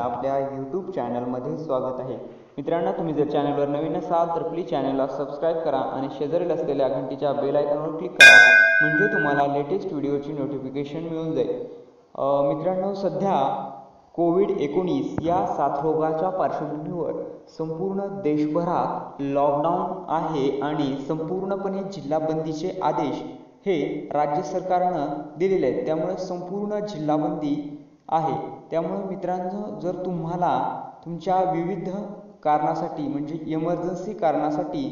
आपल्या यूट्यूब चॅनलमध्ये स्वागत आहे. मित्रांनो तुम्ही जर चॅनलवर नवीन असाल तर प्लीज चॅनलला सबस्क्राईब करा आणि शेजारील असलेल्या घंटीच्या बेल आयकॉनवर क्लिक करा म्हणजे तुम्हाला लेटेस्ट व्हिडिओची नोटिफिकेशन मिळून जाईल. मित्रांनो सध्या कोविड एकोणीस या साथरोगाच्या पार्श्वभूमीवर संपूर्ण देशभरात लॉकडाऊन आहे आणि संपूर्णपणे जिल्हाबंदीचे आदेश हे राज्य सरकारनं दिलेले आहेत. त्यामुळे संपूर्ण जिल्हाबंदी आहे. त्यामुळे मित्रांनो जर तुम्हाला तुमच्या विविध कारणासाठी म्हणजे इमर्जन्सी कारणासाठी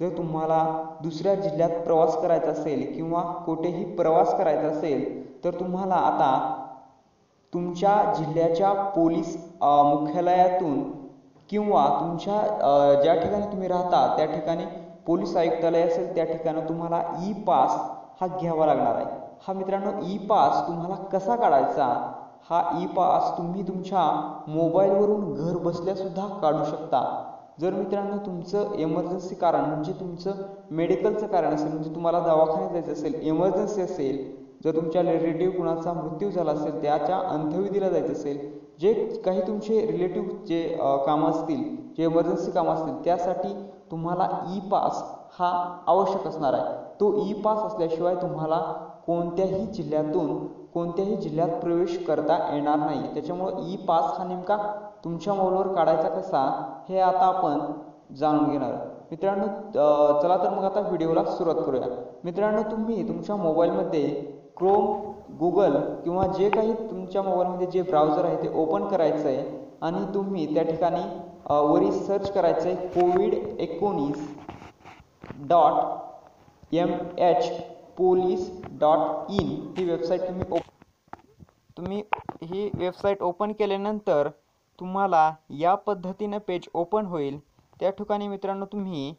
जर तुम्हाला दुसऱ्या जिल्ह्यात प्रवास करायचा असेल किंवा कुठेही प्रवास करायचा असेल तर तुम्हाला आता तुमच्या जिल्ह्याच्या पोलीस मुख्यालयातून किंवा तुमच्या ज्या ठिकाणी तुम्ही राहता त्या ठिकाणी पोलीस आयुक्तालय असेल त्या ठिकाणी तुम्हाला ई पास हा घ्यावा लागणार आहे. हा मित्रांनो ई पास तुम्हाला कसा काढायचा? हा ई पास तुम्ही तुमच्या मोबाईलवरून घर बसल्यासुद्धा काढू शकता. जर मित्रांनो तुमचं एमर्जन्सी कारण म्हणजे तुमचं मेडिकलचं कारण असेल म्हणजे तुम्हाला दवाखान्यात जायचं असेल एमर्जन्सी असेल जर तुमच्या रिलेटिव्ह कुणाचा मृत्यू झाला असेल त्याच्या अंत्यविधीला जायचं असेल जे काही तुमचे रिलेटिव्ह जे कामं असतील जे इमर्जन्सी कामं असतील त्यासाठी तुम्हाला ई पास हा आवश्यक असणार आहे. तो ई पास असल्याशिवाय तुम्हाला कोणत्याही जिल्ह्यातून कोणत्याही जिल्ह्यात प्रवेश करता येणार नाही. त्याच्यामुळं ई पास हा नेमका तुमच्या मोबाईलवर काढायचा कसा हे आता आपण जाणून घेणार मित्रांनो चला तर मग आता व्हिडिओला सुरुवात करूया. मित्रांनो तुम्ही तुमच्या मोबाईलमध्ये क्रोम गुगल किंवा जे काही तुमच्या मोबाईलमध्ये जे ब्राउझर आहे ते ओपन करायचं आहे आणि तुम्ही त्या ठिकाणी वरी सर्च करायचं आहे कोविड एकोणीस dot M H police dot in he website तुम्ही ओप तुम्ही ही वेबसाईट ओपन केल्यानंतर तुम्हाला या पद्धतीनं पेज ओपन होईल. त्या ठिकाणी मित्रांनो तुम्ही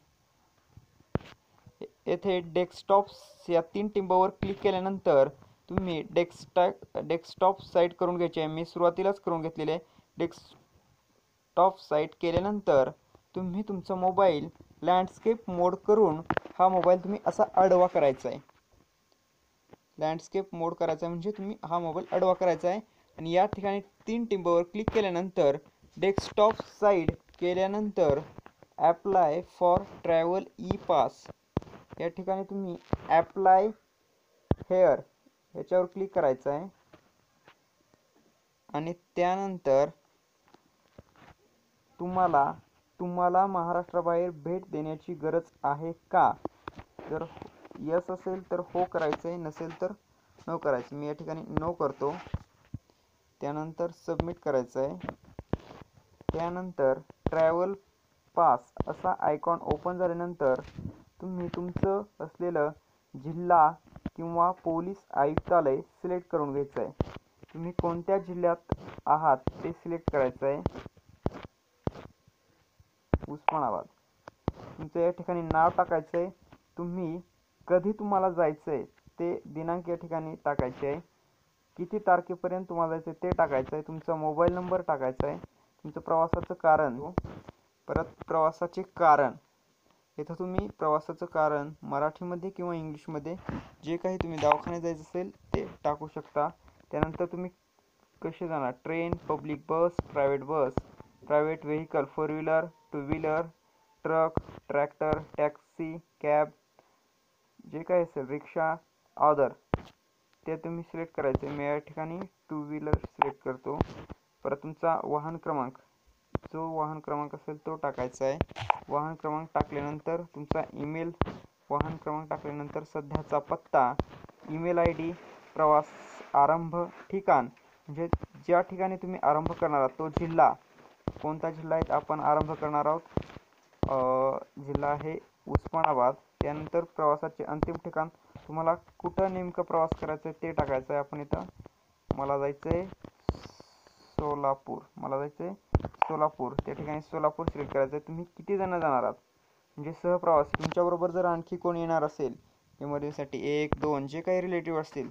येथे डेस्कटॉप्स या तीन टिंबावर क्लिक केल्यानंतर तुम्ही डेस्कटॉ डेस्कटॉप साईट करून घ्यायची आहे. मी सुरुवातीलाच करून घेतलेले आहे. डेस्कटॉप साईट केल्यानंतर तुम्ही तुमचा मोबाईल लँडस्केप मोड करून हा मोबाईल तुम्ही असा आडवा करायचा आहे. लँडस्केप मोड करायचा आहे. म्हणजे तुम्ही हा मोबाईल अडवा करायचा आहे. आणि या ठिकाणी तीन टिंबावर क्लिक केल्यानंतर डेस्कटॉप साईड केल्यानंतर apply for travel e pass या ठिकाणी तुम्ही ॲप्लाय हेअर याच्यावर क्लिक करायचं आहे. आणि त्यानंतर तुम्हाला तुम्हाला महाराष्ट्राबाहेर भेट देण्याची गरज आहे का? जर यस असेल तर हो करायचं आहे नसेल तर नो करायचं. मी या ठिकाणी नो करतो. त्यानंतर सबमिट करायचं आहे त्यानंतर ट्रॅव्हल पास असा आयकॉन ओपन झाल्यानंतर तुम्ही तुमचं असलेलं जिल्हा किंवा पोलीस आयुक्तालय सिलेक्ट करून घ्यायचं आहे तुम्ही कोणत्या जिल्ह्यात आहात ते सिलेक्ट करायचं आहे उस्मानाबाद. तुमचं या ठिकाणी नाव टाकायचं आहे तुम्ही कधी तुम्हाला जायचं आहे ते दिनांक या ठिकाणी टाकायचे आहे. किती तारखेपर्यंत तुम्हाला जायचं आहे ते टाकायचं आहे. तुमचा मोबाईल नंबर टाकायचा आहे. तुमचं प्रवासाचं कारण. परत प्रवासाचे कारण. इथं तुम्ही प्रवासाचं कारण मराठीमध्ये किंवा इंग्लिशमध्ये जे काही तुम्ही दवाखान्यात जायचं असेल ते टाकू शकता. त्यानंतर तुम्ही कसे जाणार? Train public bus private bus private vehicle four wheeler two wheeler truck tractor taxi cab जे काय असेल रिक्षा ऑदर ते तुम्ही सिलेक्ट करायचे. मी या ठिकाणी टू व्हीलर सिलेक्ट करतो. परत तुमचा वाहन क्रमांक. जो वाहन क्रमांक असेल तो टाकायचा आहे. वाहन क्रमांक टाकल्यानंतर तुमचा ईमेल वाहन क्रमांक टाकल्यानंतर सध्याचा पत्ता ईमेल आय डी प्रवास आरंभ ठिकाण म्हणजे ज्या ठिकाणी तुम्ही आरंभ करणार आहात तो जिल्हा. कोणता जिल्हा आहे? आपण आरंभ करणार आहोत. जिल्हा आहे उस्मानाबाद. त्यानंतर प्रवासाचे अंतिम ठिकाण तुम्हाला कुठं नेमकं प्रवास करायचा आहे ते टाकायचं आहे आपण इथं मला जायचं आहे सोलापूर. मला जायचं आहे सोलापूर. त्या ठिकाणी सोलापूर सिलेक्ट करायचं आहे तुम्ही किती जण जाणार आहात? म्हणजे सहप्रवासी. तुमच्याबरोबर जर आणखी कोण येणार असेल इमर्जन्सीसाठी एक दोन जे काही रिलेटिव्ह असतील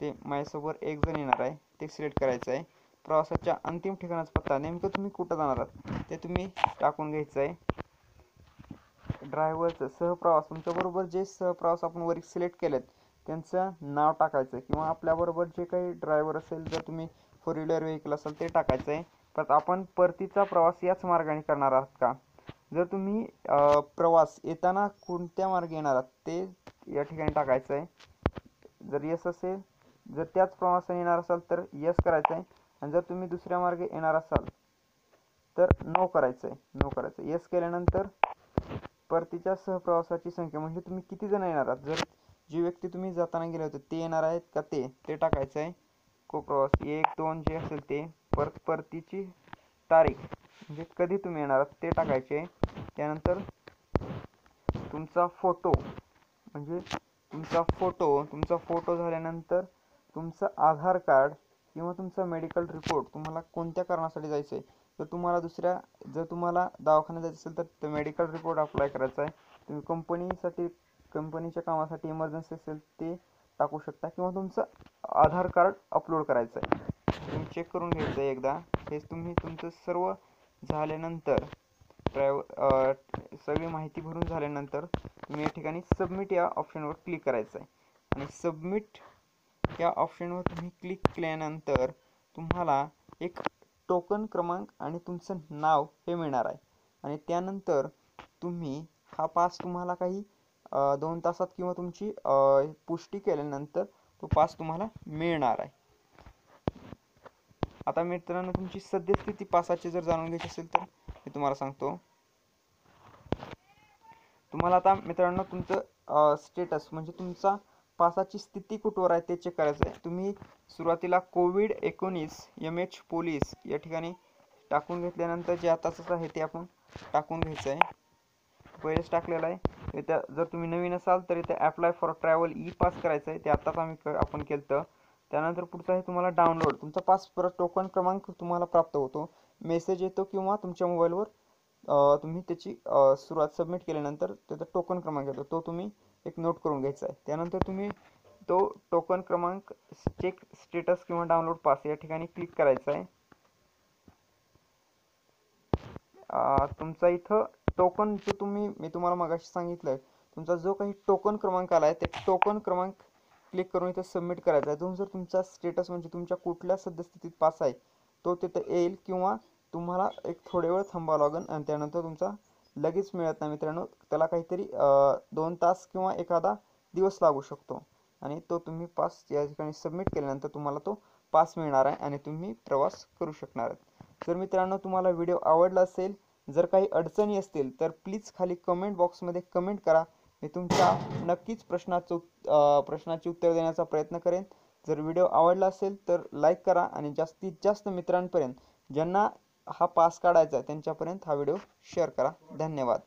ते माझ्यासोबत एक जण येणार आहे. ते सिलेक्ट करायचं आहे प्रवासाच्या अंतिम ठिकाणाचा पत्ता नेमकं तुम्ही कुठं जाणार आहात ते तुम्ही टाकून घ्यायचं आहे ड्रायव्हरचं सहप्रवास तुमच्याबरोबर जे सहप्रवास आपण वर सिलेक्ट केलेत त्यांचं नाव टाकायचं किंवा आपल्याबरोबर जे काही ड्रायव्हर असेल जर तुम्ही फोर व्हीलर व्हेकल असेल ते टाकायचं आहे परत आपण परतीचा प्रवास याच मार्गाने करणार आहात का? जर तुम्ही प्रवास येताना कोणत्या मार्गे येणार आहात ते या ठिकाणी टाकायचं आहे जर यस असेल जर त्याच प्रवासाने येणार असाल तर यस करायचं आहे आणि जर तुम्ही दुसऱ्या मार्गे येणार असाल तर नो करायचं आहे नो करायचं यस केल्यानंतर परतीच्या सहप्रवासाची संख्या म्हणजे तुम्ही किती जण येणार आहात? जर जी व्यक्ती तुम्ही जाताना गेले होते ते येणार आहेत का ते? ते टाकायचं आहे. को प्रवास एक दोन जे असेल ते. परत परतीची तारीख म्हणजे कधी तुम्ही येणार आहात ते टाकायचे आहे. त्यानंतर तुमचा फोटो म्हणजे तुमचा फोटो तुमचा फोटो झाल्यानंतर तुमचं आधार कार्ड किंवा तुमचा मेडिकल रिपोर्ट तुम्हाला कोणत्या कारणासाठी जायचं आहे? तर तुम्हाला दुसऱ्या जर तुम्हाला दवाखान्यात जायचं असेल तर मेडिकल रिपोर्ट अप्लाय करायचा आहे. तुम्ही कंपनीसाठी कंपनीच्या कामासाठी इमर्जन्सी असेल ते टाकू शकता किंवा तुमचं आधार कार्ड अपलोड करायचं आहे. तुम्ही चेक करून घ्यायचं आहे एकदा. हे तुम्ही तुमचं सर्व झाल्यानंतर ड्रायव सगळी माहिती भरून झाल्यानंतर तुम्ही या ठिकाणी सबमिट या ऑप्शनवर क्लिक करायचं आहे. आणि सबमिट या ऑप्शनवर तुम्ही क्लिक केल्यानंतर तुम्हाला एक टोकन क्रमांक आणि तुमचं नाव हे मिळणार आहे. आणि त्यानंतर तुम्ही हा पास तुम्हाला काही दोन तासात किंवा तुमची पुष्टी केल्यानंतर तो पास तुम्हाला मिळणार आहे. आता मित्रांनो तुमची सद्यस्थिती पासाची जर जाणून घ्यायची असेल तर मी तुम्हाला सांगतो. तुम्हाला आता मित्रांनो तुमचं स्टेटस म्हणजे तुमचा पासाची स्थिती कुठवर आहे ते चेक करायचं आहे तुम्ही सुरुवातीला कोविड एकोणीस एम एच पोलीस या ठिकाणी टाकून घेतल्यानंतर जे आताच आहे ते आपण टाकून घ्यायचं आहे पहिलेच टाकलेलं आहे. इथं जर तुम्ही नवीन असाल तर इथे apply for travel e pass करायचं आहे ते आत्ताच आम्ही क आपण केलं तर त्यानंतर पुढचं आहे तुम्हाला डाउनलोड तुमचा पास परत टोकन क्रमांक तुम्हाला प्राप्त होतो. मेसेज येतो किंवा तुमच्या मोबाईलवर तुम्ही त्याची सुरुवात सबमिट केल्यानंतर त्याचा टोकन क्रमांक येतो तो तुम्ही एक नोट करून घ्यायचा आहे. त्यानंतर तुम्ही तो टोकन क्रमांक चेक स्टेटस किंवा डाउनलोड पास या ठिकाणी क्लिक करायचा आहे. तुमचा इथं टोकन जो तुम्ही मी तुम्हाला मगाशी सांगितलं तुमचा जो काही टोकन क्रमांक आला आहे ते टोकन क्रमांक क्लिक करून इथं सबमिट करायचा आहे. तो जर तुमचा स्टेटस म्हणजे तुमच्या कुठल्या सद्यस्थितीत पास आहे तो तिथं येईल किंवा तुम्हाला एक थोडे वेळ थांबावं लागेल आणि त्यानंतर तुमचा लगेच मिळत नाही मित्रांनो. त्याला काहीतरी दोन तास किंवा एखादा दिवस लागू शकतो. आणि तो तुम्ही पास या ठिकाणी सबमिट केल्यानंतर तुम्हाला तो पास मिळणार आहे आणि तुम्ही प्रवास करू शकणार आहात. जर मित्रांनो तुम्हाला व्हिडिओ आवडला असेल जर काही अडचणी असतील तर प्लीज खाली कमेंट बॉक्समध्ये कमेंट करा. मी तुमच्या नक्कीच प्रश्नाचं प्रश्नाची उत्तर देण्याचा प्रयत्न करेन. जर व्हिडिओ आवडला असेल तर लाईक करा. आणि जास्तीत जास्त मित्रांपर्यंत ज्यांना हा पास काढायचा आहे. त्यांच्यापर्यंत हा व्हिडिओ शेअर करा. धन्यवाद.